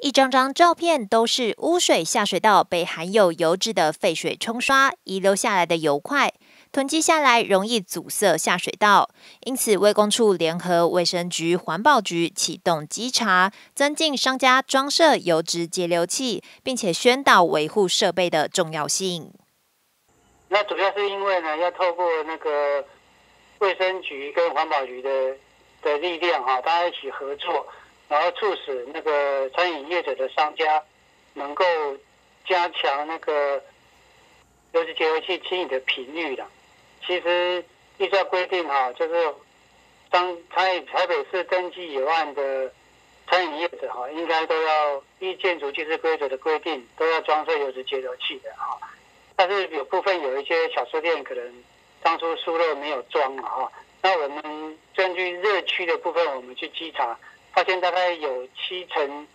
一张张照片都是污水下水道被含有油脂的废水冲刷遗留下来的油块，囤积下来容易阻塞下水道。因此，卫工处联合卫生局、环保局启动稽查，增进商家装设油脂截流器，并且宣导维护设备的重要性。那主要是因为呢，要透过那个卫生局跟环保局的的力量哈，大家一起合作。然后促使那个餐饮业者的商家能够加强那个油脂节油器清理的频率的。其实依照规定哈，就是当餐饮台北市登记以外的餐饮业者哈，应该都要依建筑技术规则的规定，都要装设油脂节油器的哈。但是有部分有一些小吃店可能当初疏漏没有装嘛哈。那我们根据热区的部分，我们去稽查。发现大概有七成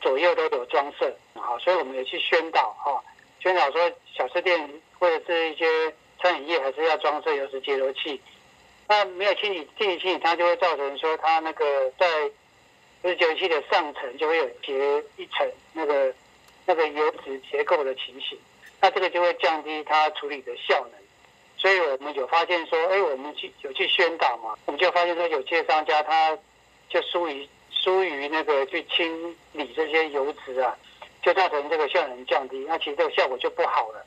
左右都有装设，好，所以我们也去宣导哈，宣导说小吃店或者是一些餐饮业还是要装设油脂接收器。那没有清理进行清理，它就会造成说它那个在油脂节流器的上层就会有结一层那个那个油脂结构的情形，那这个就会降低它处理的效能。所以我们有发现说，哎，我们去有去宣导嘛，我们就发现说有些商家他就疏于。疏于那个去清理这些油脂啊，就造成这个效能降低，那其实这个效果就不好了。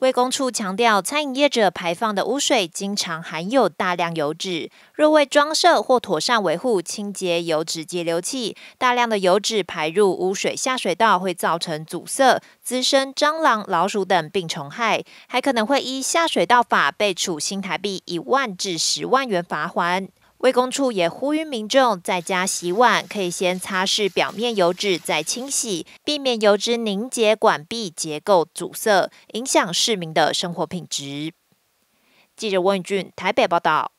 卫工处强调，餐饮业者排放的污水经常含有大量油脂，若未装设或妥善维护清洁油脂节流器，大量的油脂排入污水下水道，会造成阻塞，滋生蟑螂、老鼠等病虫害，还可能会依下水道法被处新台币一万至十万元罚款。卫工处也呼吁民众在家洗碗，可以先擦拭表面油脂，再清洗，避免油脂凝结管壁结构阻塞，影响市民的生活品质。记者温俊台北报道。